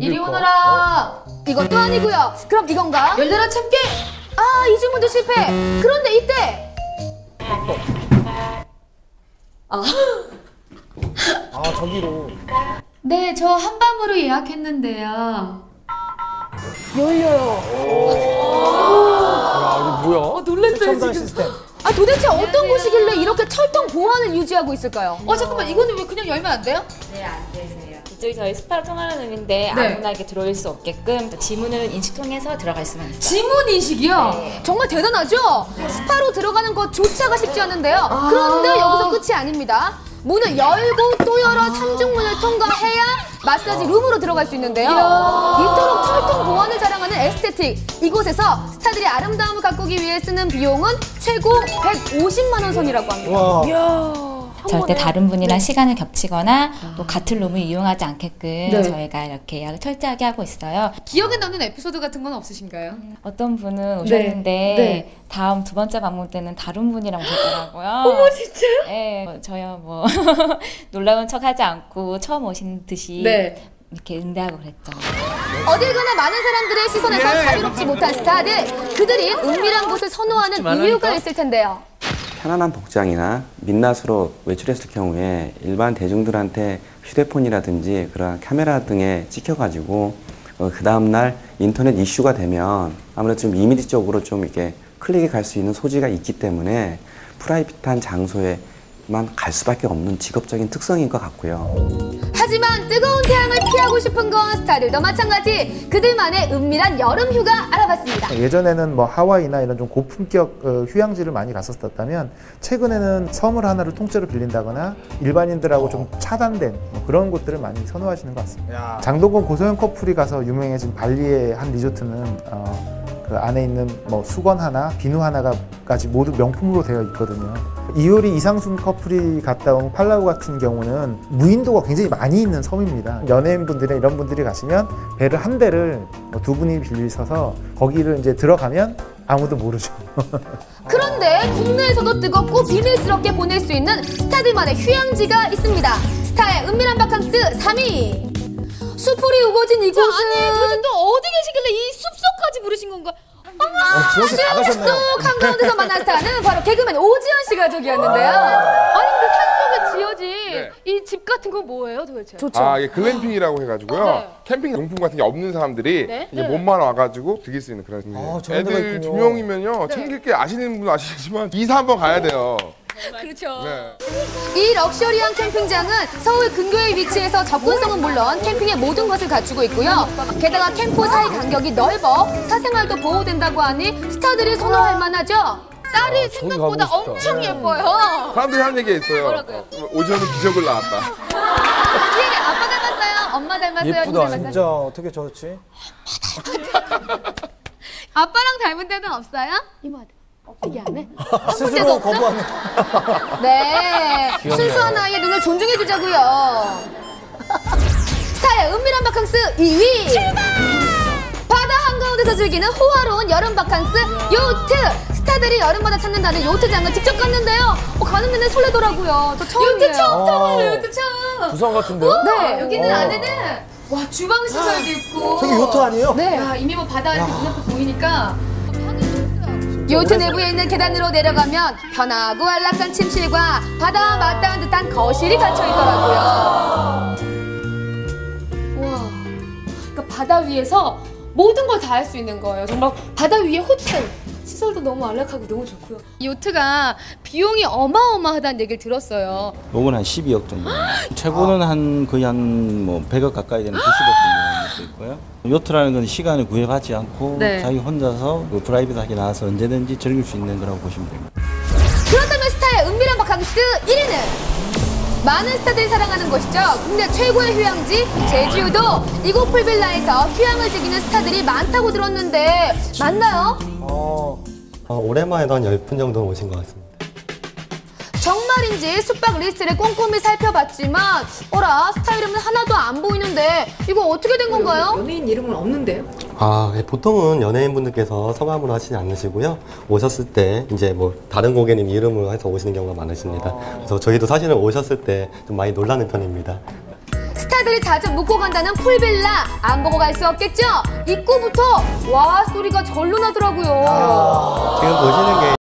이리? 오너라. 이것도 아니고요. 그럼 이건가? 열려라 참깨. 아, 이 주문도 실패. 그런데 이때 아 저기로. 네, 저 한밤으로 예약했는데요. 열려요. 야 이거 뭐야? 어, 놀랐어요 첨단 지금. 시스템. 아, 도대체 어떤 곳이길래 이렇게 철통 보안을 유지하고 있을까요? 어 잠깐만 이거는 왜 그냥 열면 안 돼요? 네, 안 되세요. 이쪽이 저희 스파로 통하는 룸인데 네. 아무나 이렇게 들어올 수 없게끔 지문을 인식 통해서 들어갈 수만 있어요. 지문 인식이요. 네. 정말 대단하죠? 스파로 들어가는 것조차가 쉽지 않은데요. 그런데 여기서 끝이 아닙니다. 문을 열고 또 열어 삼중문을 통과해야 마사지 룸으로 들어갈 수 있는데요. 이토록 철통 보안을 자랑하는 에스테틱. 이곳에서 스타들의 아름다움을 가꾸기 위해 쓰는 비용은 최고 150만 원 선이라고 합니다. 와. 절대 다른 분이랑 시간을 겹치거나 또 같은 룸을 이용하지 않게끔 네. 저희가 이렇게 예약을 철저하게 하고 있어요. 기억에 남는 에피소드 같은 건 없으신가요? 어떤 분은 오셨는데 네. 다음 두 번째 방문 때는 다른 분이랑 오셨더라고요. 어머 진짜요? 네, 뭐 저요 뭐 놀라운 척하지 않고 처음 오신 듯이 네. 이렇게 응대하고 그랬죠. 어딜 가나 많은 사람들의 시선에서 자유롭지 못한 스타들. 그들이 은밀한 곳을 선호하는 이유가 있을 텐데요. 편안한 복장이나 민낯으로 외출했을 경우에 일반 대중들한테 휴대폰이라든지 그런 카메라 등에 찍혀가지고 어, 그 다음날 인터넷 이슈가 되면 아무래도 좀 이미지적으로 좀 이렇게 클릭이 갈 수 있는 소지가 있기 때문에 프라이빗한 장소에 만갈 수밖에 없는 직업적인 특성인 것 같고요. 하지만 뜨거운 태양을 피하고 싶은 건 스타들도 마찬가지. 그들만의 은밀한 여름 휴가 알아봤습니다. 예전에는 뭐 하와이나 이런 좀 고품격 어, 휴양지를 많이 갔었다면 최근에는 섬을 하나를 통째로 빌린다거나 일반인들하고 좀 차단된 뭐 그런 곳들을 많이 선호하시는 것 같습니다. 장동건 고소영 커플이 가서 유명해진 발리의 한 리조트는 어, 그 안에 있는 뭐 수건 하나, 비누 하나가까지 모두 명품으로 되어 있거든요. 이효리 이상순 커플이 갔다 온 팔라우 같은 경우는 무인도가 굉장히 많이 있는 섬입니다. 연예인분들이나 이런 분들이 가시면 배를 한 대를 뭐 두 분이 빌리셔서 거기를 이제 들어가면 아무도 모르죠. 그런데 국내에서도 뜨겁고 비밀스럽게 보낼 수 있는 스타들만의 휴양지가 있습니다. 스타의 은밀한 바캉스 3위. 수풀이 우거진 이곳은 아니 도대체 또 어디 계시길래 이 숲 속까지 부르신 건가? 어, 가셨네요. 쑥 한가운데서 만난 스타는 바로 개그맨 오지연 씨 가족이었는데요. 아니 근데 산속에 지어진 네. 이 집 같은 건 뭐예요 도대체? 좋죠. 아, 이게 글램핑이라고 해가지고요. 네. 캠핑 용품 같은 게 없는 사람들이 네? 이제 네. 몸만 와가지고 즐길 수 있는 그런. 아, 저런 데가 애들 있군요. 두 명이면요. 챙길 게 아시는 분 아시겠지만 이사 한번 가야 돼요. 그렇죠. 네. 이 럭셔리한 캠핑장은 서울 근교에 위치해서 접근성은 물론 캠핑의 모든 것을 갖추고 있고요. 게다가 캠프 사이 간격이 넓어 사생활도 보호된다고 하니 스타들이 선호할 만하죠. 딸이 저기 생각보다. 엄청 예뻐요. 사람들이 하는 얘기가 있어요. 뭐라고요? 오지현이 기적을 낳았다. 뒤에 아빠 닮았어요? 엄마 닮았어요? 예쁘다 닮았어요? 진짜 어떻게 저렇지? 아빠랑 닮은 데는 없어요? 이모 얘기 안 해? 스스로 거부하는 네, 순수한 아이의 눈을 존중해 주자고요. 스타의 은밀한 바캉스 2위. 바다 한가운데서 즐기는 호화로운 여름 바캉스 요트. 스타들이 여름마다 찾는다는 요트장을 직접 갔는데요. 어, 가는 내내 설레더라고요. 저 처음이에요. 요트 처음 타봐요, 어. 요트 처음. 부산 같은데요? 네, 여기는 어. 안에는 와 주방 시설도 있고. 저기 요트 아니에요? 네. 야 이미 뭐 바다 이렇게 눈앞에 보이니까 요트 내부에 있는 계단으로 내려가면 편하고 안락한 침실과 바다와 맞닿은 듯한 거실이 갇혀 있더라고요. 와 그러니까 바다 위에서 모든 걸 다 할 수 있는 거예요. 정말 바다 위에 호텔. 시설도 너무 안락하고 너무 좋고요. 요트가 비용이 어마어마하다는 얘기를 들었어요. 요건 한 12억 정도. 최고는 한 거의 한 뭐 100억 가까이 되는 90억 정도 것도 있고요. 요트라는 건 시간을 구애받지 않고 네. 자기 혼자서 그 private하게 나와서 언제든지 즐길 수 있는 거라고 보시면 됩니다. 그렇다면 스타의 은밀한 바캉스 1위는 많은 스타들이 사랑하는 곳이죠. 국내 최고의 휴양지 제주도 이곳 풀빌라에서 휴양을 즐기는 스타들이 많다고 들었는데 맞나요? 어, 어, 올해만 해도 한 10분 정도 오신 것 같습니다. 정말인지 숙박 리스트를 꼼꼼히 살펴봤지만 어라 스타 이름은 하나도 안 보이는데 이거 어떻게 된 건가요? 연예인 이름은 없는데요? 아, 예, 보통은 연예인분들께서 성함으로 하시지 않으시고요. 오셨을 때 이제 뭐 다른 고객님 이름으로 해서 오시는 경우가 많으십니다. 그래서 저희도 사실은 오셨을 때 좀 많이 놀라는 편입니다. 스타 스타들이 자주 묵고 간다는 풀빌라 안 보고 갈 수 없겠죠? 입구부터 와 소리가 절로 나더라고요. 지금 보시는 게